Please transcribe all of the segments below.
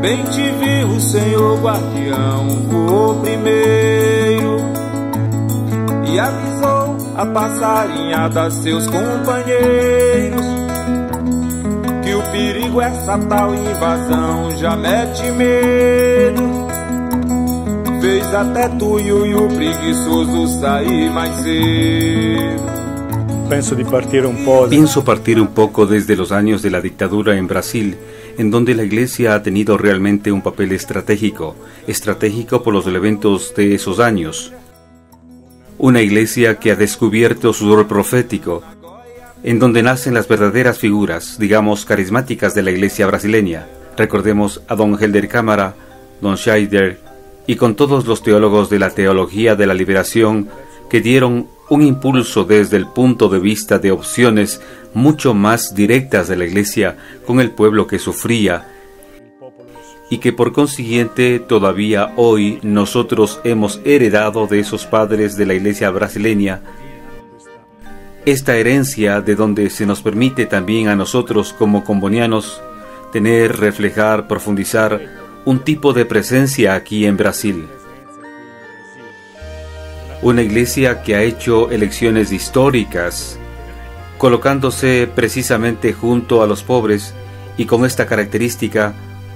Bem te vi, o Senhor guardião voou primeiro e avisou a passarinhada seus companheiros que o perigo essa tal invasão já mete medo. Fez até tu e o preguiçoso sair mais cedo. Pienso partir un poco desde los años de la dictadura en Brasil en donde la Iglesia ha tenido realmente un papel estratégico, estratégico por los elementos de esos años. Una Iglesia que ha descubierto su rol profético, en donde nacen las verdaderas figuras, digamos, carismáticas de la Iglesia brasileña. Recordemos a don Helder Cámara, don Scheider y con todos los teólogos de la teología de la liberación que dieron un impulso desde el punto de vista de opciones mucho más directas de la Iglesia con el pueblo que sufría y que por consiguiente todavía hoy nosotros hemos heredado de esos padres de la Iglesia brasileña esta herencia de donde se nos permite también a nosotros como combonianos tener, reflejar, profundizar un tipo de presencia aquí en Brasil. Una iglesia que ha hecho elecciones históricas, colocándose precisamente junto a los pobres y con esta característica,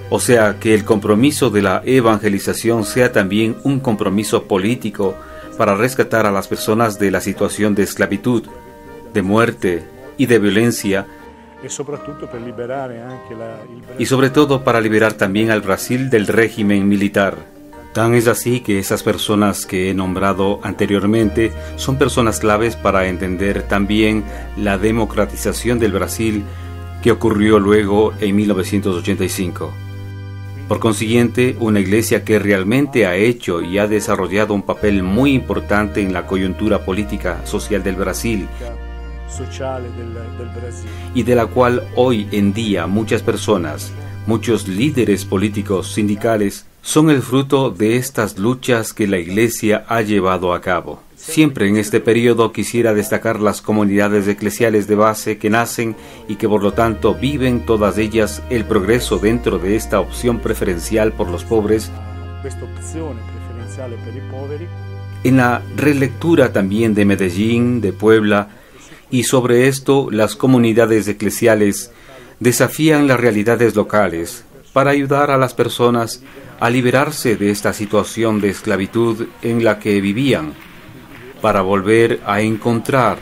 o sea, que el compromiso de la evangelización sea también un compromiso político para rescatar a las personas de la situación de esclavitud, de muerte y de violencia, y sobre todo para liberar también al Brasil del régimen militar. Tan es así que esas personas que he nombrado anteriormente son personas claves para entender también la democratización del Brasil que ocurrió luego en 1985. Por consiguiente, una iglesia que realmente ha hecho y ha desarrollado un papel muy importante en la coyuntura política social del Brasil y de la cual hoy en día muchas personas, muchos líderes políticos, sindicales, son el fruto de estas luchas que la Iglesia ha llevado a cabo. Siempre en este periodo quisiera destacar las comunidades eclesiales de base que nacen y que por lo tanto viven todas ellas el progreso dentro de esta opción preferencial por los pobres. En la relectura también de Medellín, de Puebla, y sobre esto las comunidades eclesiales desafían las realidades locales para ayudar a las personas a liberarse de esta situación de esclavitud en la que vivían, para volver a encontrar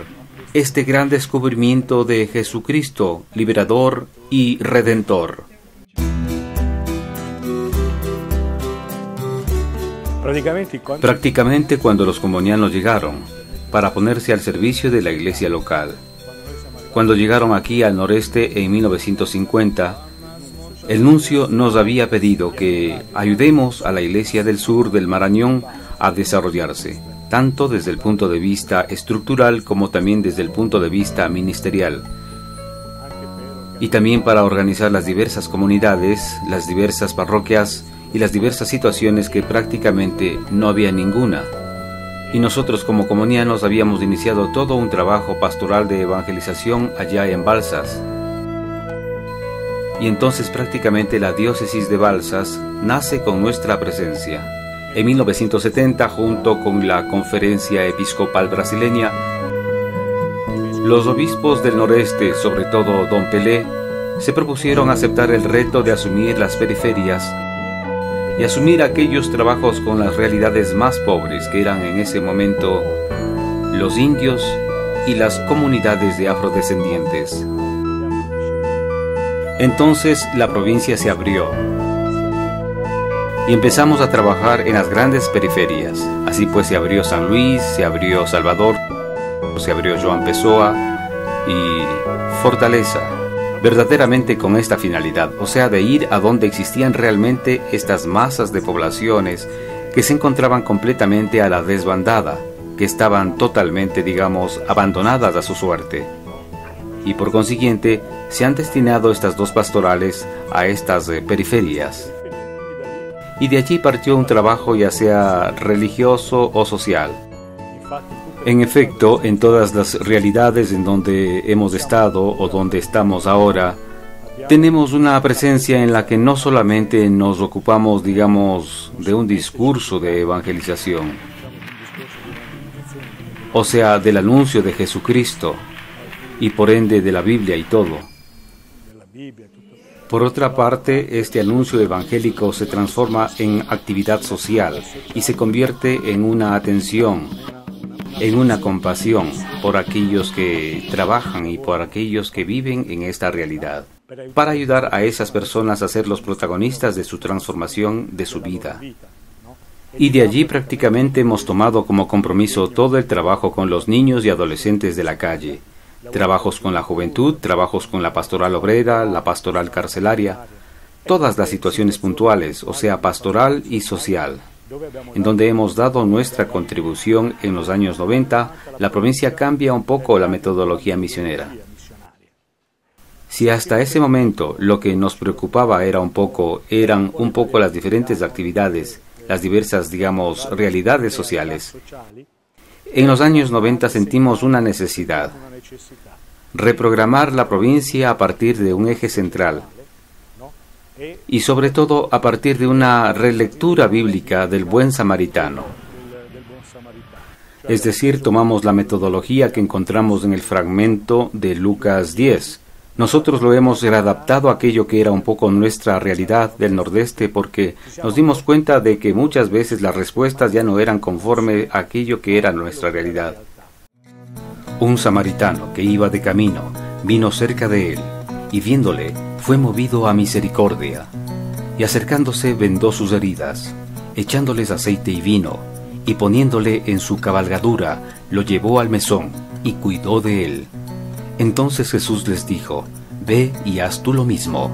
este gran descubrimiento de Jesucristo, liberador y redentor. Prácticamente cuando los comunianos llegaron, para ponerse al servicio de la iglesia local. Cuando llegaron aquí al noreste en 1950, el nuncio nos había pedido que ayudemos a la Iglesia del Sur del Marañón a desarrollarse, tanto desde el punto de vista estructural como también desde el punto de vista ministerial, y también para organizar las diversas comunidades, las diversas parroquias y las diversas situaciones que prácticamente no había ninguna. Y nosotros como comunianos habíamos iniciado todo un trabajo pastoral de evangelización allá en Balsas, y entonces prácticamente la diócesis de Balsas nace con nuestra presencia. En 1970, junto con la Conferencia Episcopal Brasileña, los obispos del noreste, sobre todo Don Pelé, se propusieron aceptar el reto de asumir las periferias y asumir aquellos trabajos con las realidades más pobres que eran en ese momento los indios y las comunidades de afrodescendientes. Entonces la provincia se abrió y empezamos a trabajar en las grandes periferias. Así pues se abrió San Luis, se abrió Salvador, se abrió Joan Pessoa y Fortaleza, verdaderamente con esta finalidad, o sea, de ir a donde existían realmente estas masas de poblaciones que se encontraban completamente a la desbandada, que estaban totalmente, digamos, abandonadas a su suerte y por consiguiente se han destinado estas dos pastorales a estas eh, periferias. Y de allí partió un trabajo ya sea religioso o social. En efecto, en todas las realidades en donde hemos estado o donde estamos ahora, tenemos una presencia en la que no solamente nos ocupamos, digamos, de un discurso de evangelización, o sea, del anuncio de Jesucristo y por ende de la Biblia y todo. Por otra parte, este anuncio evangélico se transforma en actividad social y se convierte en una atención, en una compasión por aquellos que trabajan y por aquellos que viven en esta realidad, para ayudar a esas personas a ser los protagonistas de su transformación de su vida. Y de allí prácticamente hemos tomado como compromiso todo el trabajo con los niños y adolescentes de la calle, trabajos con la juventud, trabajos con la pastoral obrera, la pastoral carcelaria, todas las situaciones puntuales, o sea, pastoral y social en donde hemos dado nuestra contribución en los años 90, la provincia cambia un poco la metodología misionera. Si hasta ese momento lo que nos preocupaba era un poco, eran un poco las diferentes actividades, las diversas, digamos, realidades sociales, en los años 90 sentimos una necesidad, reprogramar la provincia a partir de un eje central, y sobre todo a partir de una relectura bíblica del buen samaritano. Es decir, tomamos la metodología que encontramos en el fragmento de Lucas 10. Nosotros lo hemos readaptado a aquello que era un poco nuestra realidad del nordeste porque nos dimos cuenta de que muchas veces las respuestas ya no eran conforme a aquello que era nuestra realidad. Un samaritano que iba de camino vino cerca de él y viéndole fue movido a misericordia, y acercándose vendó sus heridas, echándoles aceite y vino, y poniéndole en su cabalgadura, lo llevó al mesón, y cuidó de él. Entonces Jesús les dijo, Ve y haz tú lo mismo.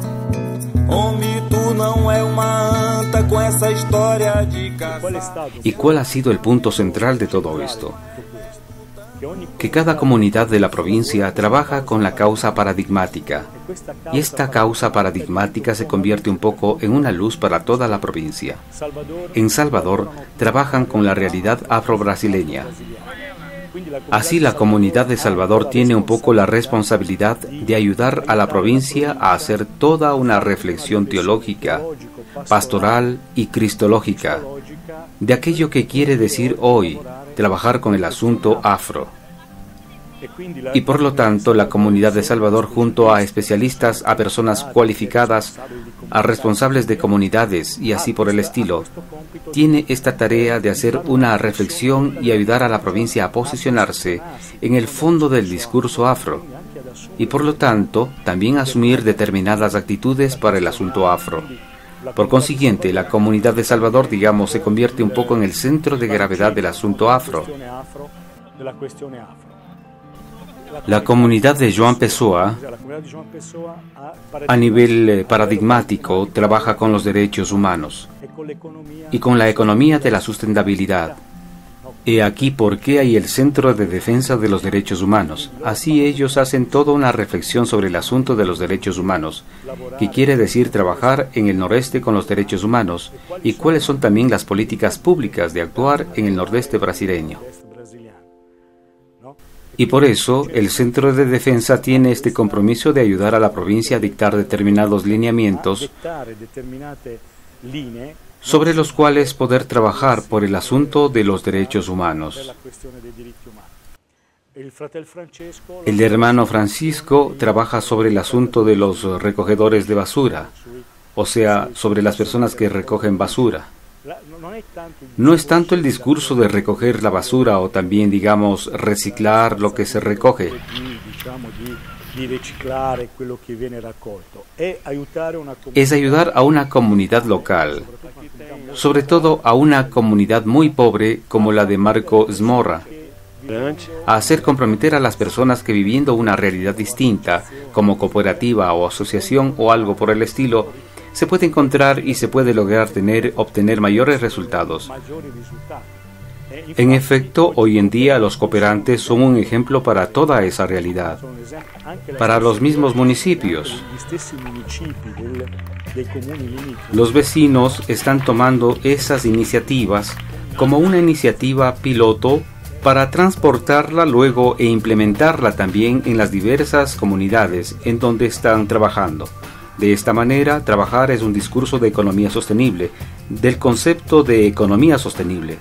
¿Y cuál ha sido el punto central de todo esto? Que cada comunidad de la provincia trabaja con la causa paradigmática, y esta causa paradigmática se convierte un poco en una luz para toda la provincia. En Salvador trabajan con la realidad afro-brasileña. Así la comunidad de Salvador tiene un poco la responsabilidad de ayudar a la provincia a hacer toda una reflexión teológica, pastoral y cristológica de aquello que quiere decir hoy trabajar con el asunto afro. Y por lo tanto, la comunidad de Salvador, junto a especialistas, a personas cualificadas, a responsables de comunidades y así por el estilo, tiene esta tarea de hacer una reflexión y ayudar a la provincia a posicionarse en el fondo del discurso afro y por lo tanto también asumir determinadas actitudes para el asunto afro. Por consiguiente, la comunidad de Salvador, digamos, se convierte un poco en el centro de gravedad del asunto afro. La comunidad de Joan Pessoa, a nivel eh, paradigmático, trabaja con los derechos humanos y con la economía de la sustentabilidad. He aquí por qué hay el Centro de Defensa de los Derechos Humanos. Así ellos hacen toda una reflexión sobre el asunto de los derechos humanos, que quiere decir trabajar en el noreste con los derechos humanos, y cuáles son también las políticas públicas de actuar en el nordeste brasileño. Y por eso el Centro de Defensa tiene este compromiso de ayudar a la provincia a dictar determinados lineamientos sobre los cuales poder trabajar por el asunto de los derechos humanos. El hermano Francisco trabaja sobre el asunto de los recogedores de basura, o sea, sobre las personas que recogen basura. No es tanto el discurso de recoger la basura o también, digamos, reciclar lo que se recoge, es ayudar a una comunidad local, sobre todo a una comunidad muy pobre como la de Marco Smorra, a hacer comprometer a las personas que viviendo una realidad distinta, como cooperativa o asociación o algo por el estilo, se puede encontrar y se puede lograr tener, obtener mayores resultados. En efecto, hoy en día los cooperantes son un ejemplo para toda esa realidad, para los mismos municipios. Los vecinos están tomando esas iniciativas como una iniciativa piloto para transportarla luego e implementarla también en las diversas comunidades en donde están trabajando. De esta manera, trabajar es un discurso de economía sostenible, del concepto de economía sostenible.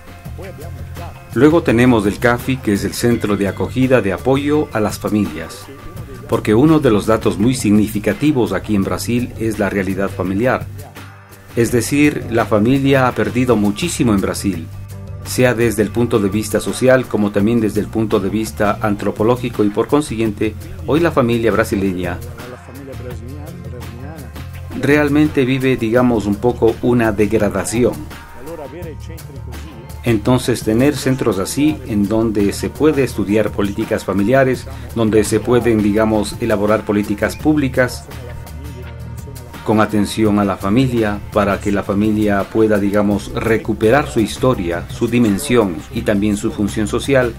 Luego tenemos el CAFI, que es el Centro de Acogida de Apoyo a las Familias, porque uno de los datos muy significativos aquí en Brasil es la realidad familiar. Es decir, la familia ha perdido muchísimo en Brasil, sea desde el punto de vista social como también desde el punto de vista antropológico y por consiguiente hoy la familia brasileña realmente vive digamos un poco una degradación. Entonces tener centros así en donde se puede estudiar políticas familiares, donde se pueden digamos elaborar políticas públicas, con atención a la familia para que la familia pueda, digamos, recuperar su historia, su dimensión y también su función social.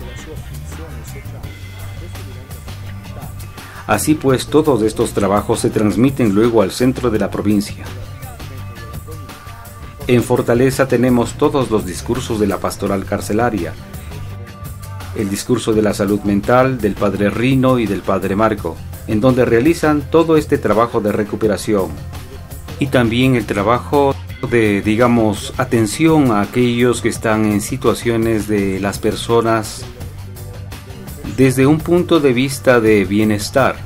Así pues, todos estos trabajos se transmiten luego al centro de la provincia. En Fortaleza tenemos todos los discursos de la pastoral carcelaria, el discurso de la salud mental del padre Rino y del padre Marco, en donde realizan todo este trabajo de recuperación, y también el trabajo de, digamos, atención a aquellos que están en situaciones de las personas desde un punto de vista de bienestar.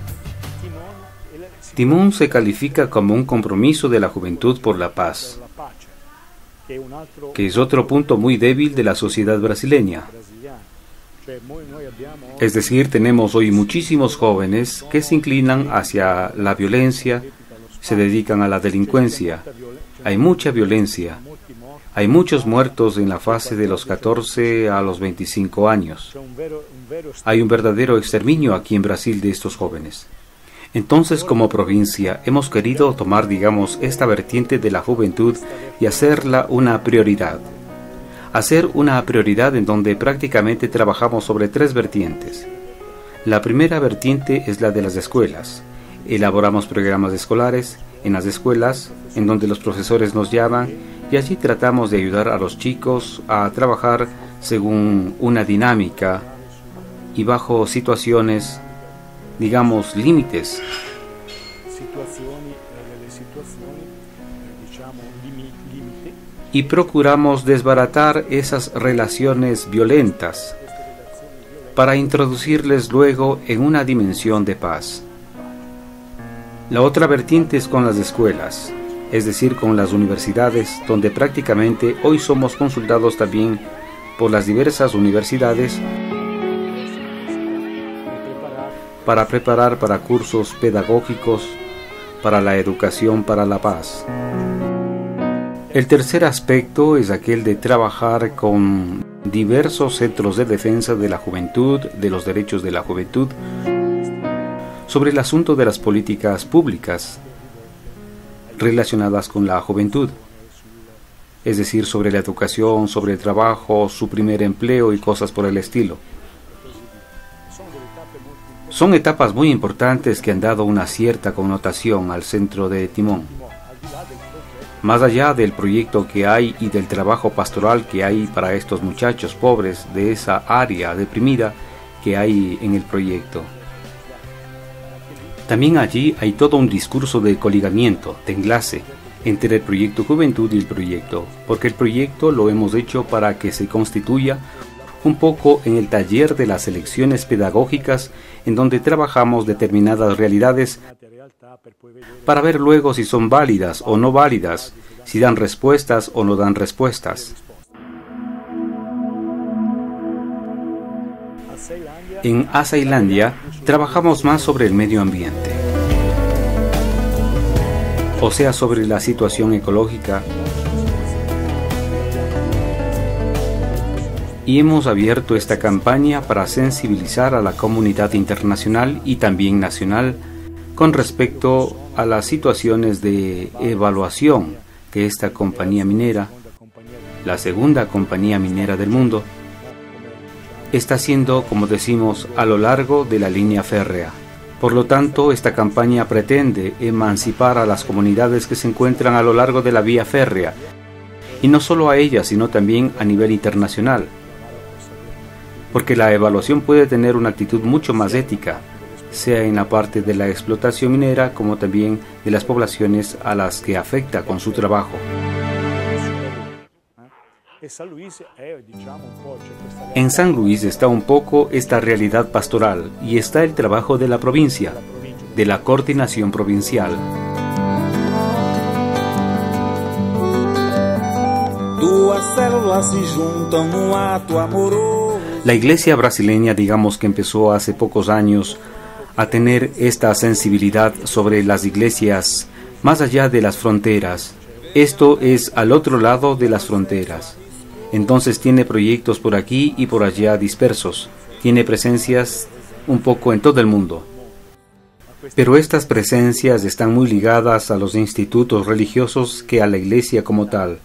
Timón se califica como un compromiso de la juventud por la paz, que es otro punto muy débil de la sociedad brasileña. Es decir, tenemos hoy muchísimos jóvenes que se inclinan hacia la violencia, se dedican a la delincuencia. Hay mucha violencia. Hay muchos muertos en la fase de los 14 a los 25 años. Hay un verdadero exterminio aquí en Brasil de estos jóvenes. Entonces, como provincia, hemos querido tomar, digamos, esta vertiente de la juventud y hacerla una prioridad. Hacer una prioridad en donde prácticamente trabajamos sobre tres vertientes. La primera vertiente es la de las escuelas. Elaboramos programas escolares en las escuelas en donde los profesores nos llaman y allí tratamos de ayudar a los chicos a trabajar según una dinámica y bajo situaciones, digamos, límites. Y procuramos desbaratar esas relaciones violentas para introducirles luego en una dimensión de paz. La otra vertiente es con las escuelas, es decir, con las universidades, donde prácticamente hoy somos consultados también por las diversas universidades para preparar para cursos pedagógicos para la educación para la paz. El tercer aspecto es aquel de trabajar con diversos centros de defensa de la juventud, de los derechos de la juventud, sobre el asunto de las políticas públicas relacionadas con la juventud, es decir, sobre la educación, sobre el trabajo, su primer empleo y cosas por el estilo. Son etapas muy importantes que han dado una cierta connotación al centro de Timón. Más allá del proyecto que hay y del trabajo pastoral que hay para estos muchachos pobres de esa área deprimida que hay en el proyecto. También allí hay todo un discurso de coligamiento, de enlace, entre el proyecto Juventud y el proyecto, porque el proyecto lo hemos hecho para que se constituya un poco en el taller de las elecciones pedagógicas en donde trabajamos determinadas realidades para ver luego si son válidas o no válidas, si dan respuestas o no dan respuestas. En Asailandia trabajamos más sobre el medio ambiente, o sea, sobre la situación ecológica. Y hemos abierto esta campaña para sensibilizar a la comunidad internacional y también nacional con respecto a las situaciones de evaluación que esta compañía minera, la segunda compañía minera del mundo, está haciendo, como decimos, a lo largo de la línea férrea. Por lo tanto, esta campaña pretende emancipar a las comunidades que se encuentran a lo largo de la vía férrea, y no solo a ellas, sino también a nivel internacional. Porque la evaluación puede tener una actitud mucho más ética, sea en la parte de la explotación minera como también de las poblaciones a las que afecta con su trabajo. En San Luis está un poco esta realidad pastoral y está el trabajo de la provincia, de la coordinación provincial. La iglesia brasileña, digamos que empezó hace pocos años a tener esta sensibilidad sobre las iglesias más allá de las fronteras. Esto es al otro lado de las fronteras. Entonces tiene proyectos por aquí y por allá dispersos. Tiene presencias un poco en todo el mundo. Pero estas presencias están muy ligadas a los institutos religiosos que a la iglesia como tal.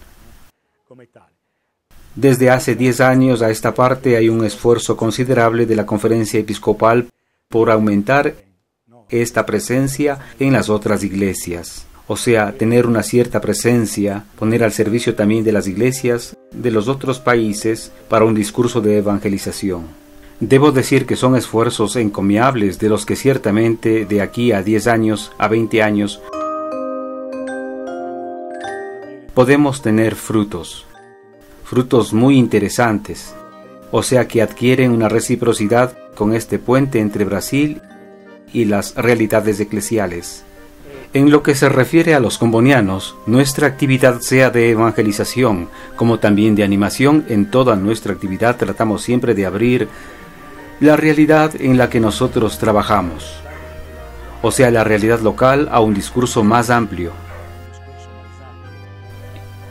Desde hace 10 años a esta parte hay un esfuerzo considerable de la conferencia episcopal por aumentar esta presencia en las otras iglesias. O sea, tener una cierta presencia, poner al servicio también de las iglesias de los otros países para un discurso de evangelización. Debo decir que son esfuerzos encomiables de los que ciertamente de aquí a 10 años, a 20 años, podemos tener frutos, frutos muy interesantes, o sea que adquieren una reciprocidad con este puente entre Brasil y las realidades eclesiales. En lo que se refiere a los combonianos, nuestra actividad sea de evangelización como también de animación, en toda nuestra actividad tratamos siempre de abrir la realidad en la que nosotros trabajamos, o sea, la realidad local a un discurso más amplio.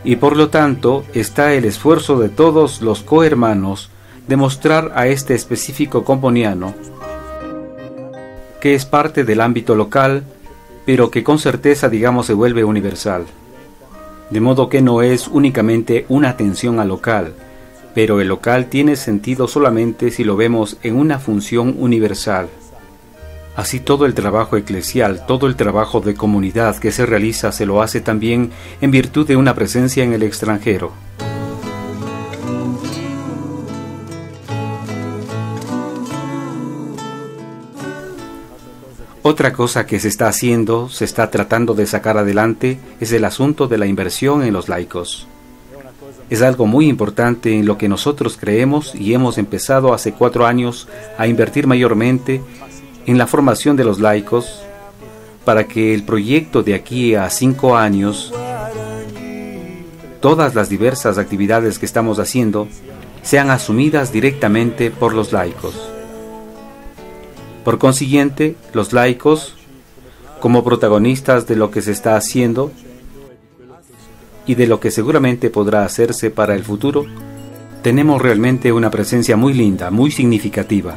Y por lo tanto está el esfuerzo de todos los cohermanos de mostrar a este específico componiano que es parte del ámbito local pero que con certeza, digamos, se vuelve universal. De modo que no es únicamente una atención al local, pero el local tiene sentido solamente si lo vemos en una función universal. Así todo el trabajo eclesial, todo el trabajo de comunidad que se realiza se lo hace también en virtud de una presencia en el extranjero. Otra cosa que se está haciendo, se está tratando de sacar adelante, es el asunto de la inversión en los laicos. Es algo muy importante en lo que nosotros creemos y hemos empezado hace cuatro años a invertir mayormente en la formación de los laicos para que el proyecto de aquí a cinco años, todas las diversas actividades que estamos haciendo, sean asumidas directamente por los laicos. Por consiguiente, los laicos, como protagonistas de lo que se está haciendo y de lo que seguramente podrá hacerse para el futuro, tenemos realmente una presencia muy linda, muy significativa,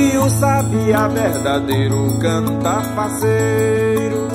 E o sabia verdadeiro cantar faceiro